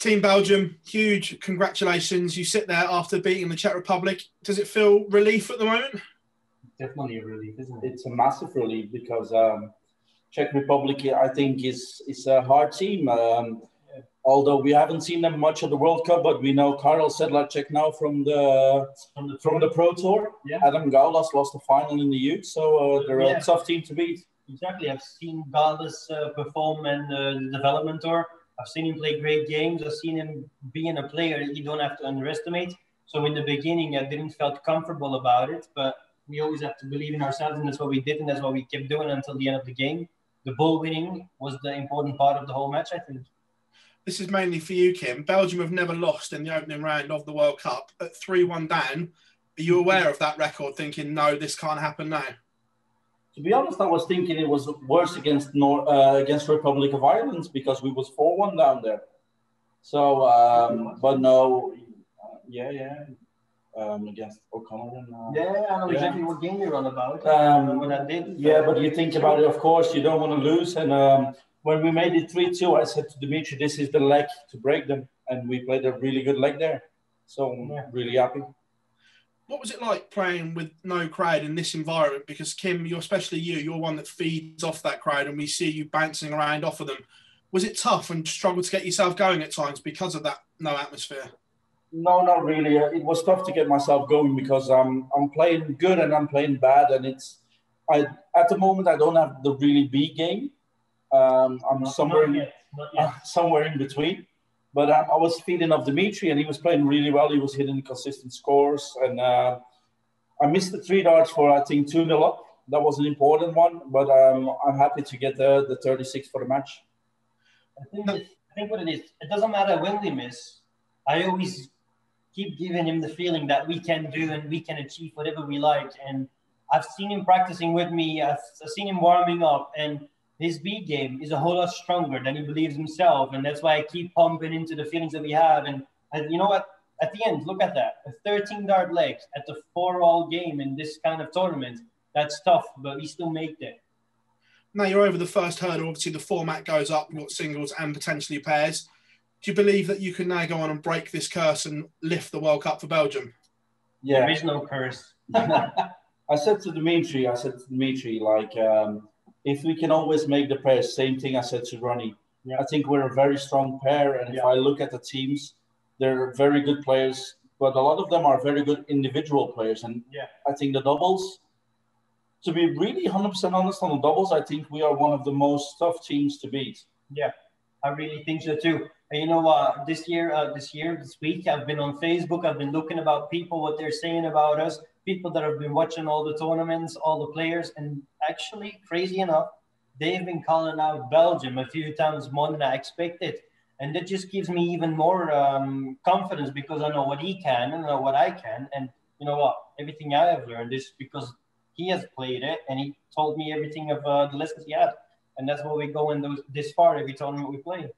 Team Belgium, huge congratulations. You sit there after beating the Czech Republic. Does it feel relief at the moment? Definitely a relief, isn't it? It's a massive relief because um, Czech Republic, I think, is is a hard team. Um, although we haven't seen them much at the World Cup, but we know Karel Sedlacek now from the from the, from the Pro Tour. Yeah. Adam Gawlas lost the final in the youth, so uh, they're Yeah. a tough team to beat. Exactly. I've seen Gawlas uh, perform in uh, the development tour. I've seen him play great games. I've seen him being a player you don't have to underestimate. So in the beginning, I didn't felt comfortable about it, but we always have to believe in ourselves, and that's what we did, and that's what we kept doing until the end of the game. The ball winning was the important part of the whole match, I think. This is mainly for you, Kim. Belgium have never lost in the opening round of the World Cup at 3 1 down. Are you aware of that record, thinking, no, this can't happen now? To be honest, I was thinking it was worse against Nor- uh, against Republic of Ireland because we was four one down there. So, um, but no, uh, yeah, yeah, um, against O'Connor. And, uh, Yeah, I know Yeah. exactly what game you're on about. Um, I did. Yeah, but you think about it, of course, you don't want to lose. And um, when we made it 3 2, I said to Dimitri, this is the leg to break them. And we played a really good leg there. So Yeah. really happy. What was it like playing with no crowd in this environment? Because, Kim, you're especially you, you're one that feeds off that crowd, and we see you bouncing around off of them. Was it tough and struggled to get yourself going at times because of that no atmosphere? No, not really. Uh, It was tough to get myself going because I'm I'm playing good and I'm playing bad, and it's I at the moment I don't have the really big game. Um, I'm Not- somewhere not in, yet, not yet. uh, somewhere in between. But um, I was feeding off Dimitri, and he was playing really well. He was hitting consistent scores, and uh, I missed the three darts for I think two 0 up. That was an important one, but um, I'm happy to get the the 36 for the match. I think, I think what it is, it doesn't matter when we miss. I always keep giving him the feeling that we can do and we can achieve whatever we like. And I've seen him practicing with me. I've, I've seen him warming up, and his B game is a whole lot stronger than he believes himself. And that's why I keep pumping into the feelings that we have. And, and you know what? At the end, look at that. A 13 dart leg at the four all game in this kind of tournament. That's tough, but we still make it. Now you're over the first hurdle. Obviously, the format goes up. You've got singles and potentially pairs. Do you believe that you can now go on and break this curse and lift the World Cup for Belgium? Yeah, There is no curse. I said to Dimitri, I said to Dimitri, like, um, if we can always make the pairs, same thing I said to Ronnie. Yeah. I think we're a very strong pair, and if I look at the teams, they're very good players, but a lot of them are very good individual players. And Yeah. I think the doubles, to be really 100% honest on the doubles, I think we are one of the most tough teams to beat. Yeah, I really think so too. And you know what? this year, uh, this year, this week, I've been on Facebook. I've been looking about people, what they're saying about us. People that have been watching all the tournaments, all the players, and actually, crazy enough, they've been calling out Belgium a few times more than I expected. And that just gives me even more um, confidence because I know what he can and I know what I can. And you know what? Everything I have learned is because he has played it and he told me everything of uh, the lessons he had. And that's why we go in those, this far every tournament we play.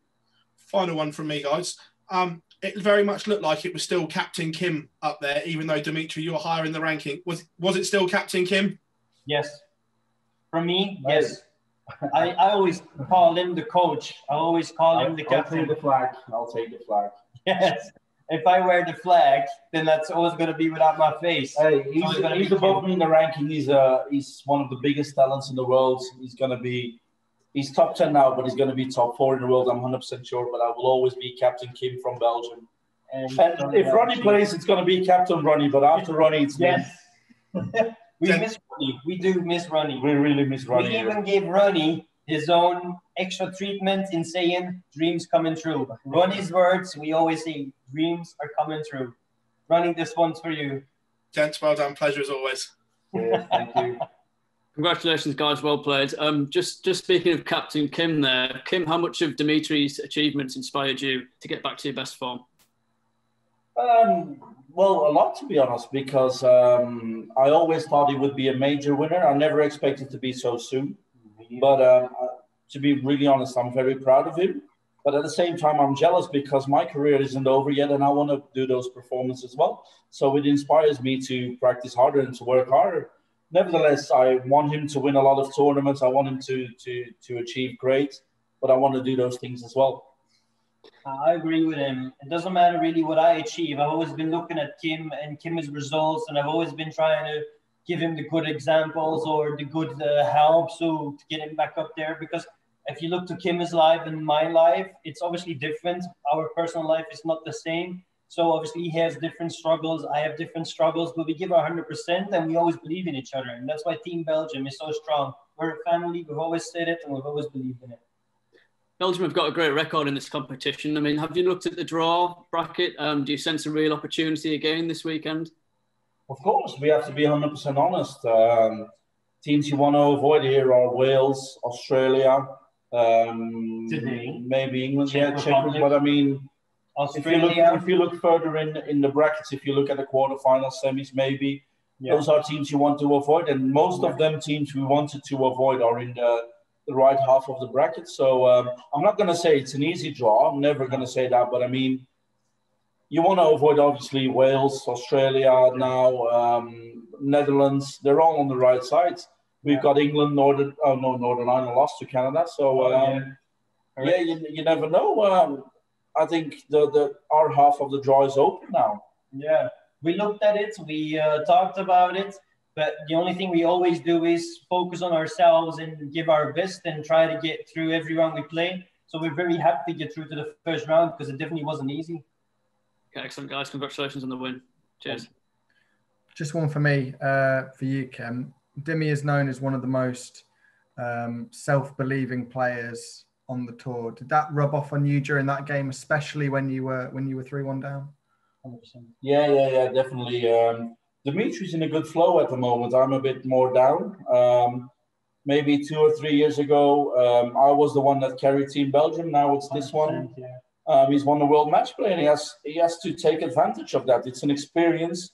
Final one from me, guys. Um, it very much looked like it was still Captain Kim up there, even though Dimitri, you're higher in the ranking. Was was it still Captain Kim? Yes. For me, yes. I, I always call him the coach. I always call him the I'll captain. take the flag. I'll take the flag. Yes. If I wear the flag, then that's always going to be without my face. Hey, he's, he's above me in the ranking. He's uh he's one of the biggest talents in the world. He's gonna be he's top ten now, but he's gonna be top four in the world. I'm 100 percent sure. But I will always be Captain Kim from Belgium. And, And if Ronnie plays, it's gonna be Captain Ronnie. But after Ronnie, it's me. yes. we Then- miss Ronnie. We do miss Ronnie. We really miss Ronnie. We even gave Ronnie his own extra treatment in saying dreams coming true. Ronnie's words, we always say dreams are coming true. Ronnie, this one's for you. Gents, well done. Pleasure as always. Yeah, thank you. Congratulations, guys. Well played. Um, just just speaking of Captain Kim, there, Kim, how much of Dimitri's achievements inspired you to get back to your best form? Um, well, a lot to be honest, because um, I always thought he would be a major winner. I never expected to be so soon. But um, uh, to be really honest, I'm very proud of him. But at the same time, I'm jealous because my career isn't over yet, and I want to do those performances as well. So it inspires me to practice harder and to work harder. Nevertheless, I want him to win a lot of tournaments. I want him to to to achieve great, but I want to do those things as well. I agree with him. It doesn't matter really what I achieve. I've always been looking at Kim and Kim's results, and I've always been trying to give him the good examples or the good uh, help so to get him back up there. Because if you look to Kim's life and my life, it's obviously different. Our personal life is not the same. So obviously he has different struggles. I have different struggles, but we give our 100% and we always believe in each other. And that's why Team Belgium is so strong. We're a family. We've always said it and we've always believed in it. Belgium have got a great record in this competition. I mean, have you looked at the draw bracket? Um, do you sense a real opportunity again this weekend? Of course, we have to be 100% honest. Um, teams you want to avoid here are Wales, Australia, um, maybe England, Czech yeah, Czech, Republic. but I mean, if you, look, if you look further in, in the brackets, if you look at the quarterfinals, semis, maybe, Yeah. those are teams you want to avoid. And most of them teams we wanted to avoid are in the, the right half of the bracket. So um, I'm not going to say it's an easy draw. I'm never going to say that. But I mean, you want to avoid obviously Wales, Australia, now um, Netherlands. They're all on the right sides. We've Yeah. got England, Northern. Oh no, Northern Ireland lost to Canada. So Oh, um, yeah, you, you never know. I think the, the our half of the draw is open now. Yeah, we looked at it, we uh, talked about it, but the only thing we always do is focus on ourselves and give our best and try to get through every round we play. So we're very happy to get through to the first round because it definitely wasn't easy. Okay, excellent, guys. Congratulations on the win. Cheers. Just one for me, uh, for you, Kim. Dimi is known as one of the most um, self-believing players on the tour. Did that rub off on you during that game, especially when you were when you were three-one down? 100%. Yeah, yeah, yeah, definitely. Um, Dimitri's in a good flow at the moment. I'm a bit more down. Um, maybe two or three years ago, um, I was the one that carried Team Belgium. Now it's this one. Yeah. Um, he's won the world match play, and he has he has to take advantage of that. It's an experience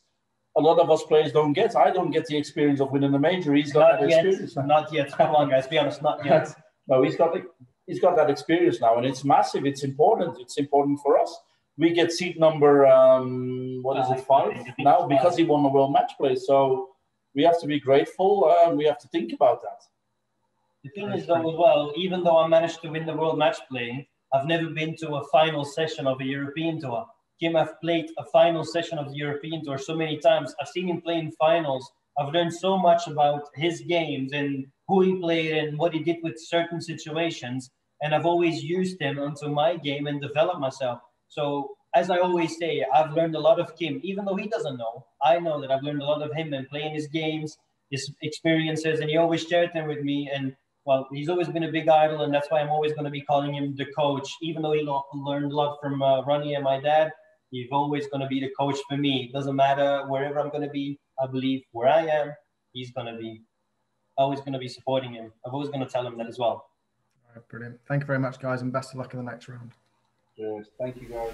a lot of us players don't get. I don't get the experience of winning a major. He's got Not that yet. experience. now. Not yet. Come on, guys. Be honest. Not yet. no, he's got the, he's got that experience now, and it's massive. It's important. It's important for us. We get seat number um, what is it five I think it's now because he won the world match play. So we have to be grateful. Uh, we have to think about that. The thing is, though, as well, even though I managed to win the world match play, I've never been to a final session of a European tour. Kim, I've played a final session of the European tour so many times. I've seen him play in finals. I've learned so much about his games and who he played and what he did with certain situations. And I've always used him onto my game and developed myself. So, as I always say, I've learned a lot of Kim, even though he doesn't know. I know that I've learned a lot of him and playing his games, his experiences, and he always shared them with me. And well, he's always been a big idol, and that's why I'm always going to be calling him the coach. Even though he learned a lot from uh, Ronnie and my dad, he's always going to be the coach for me. It doesn't matter wherever I'm going to be. I believe where I am, he's going to be always going to be supporting him. I'm always going to tell him that as well. All right, brilliant. Thank you very much, guys, and best of luck in the next round. Cheers. Thank you, guys.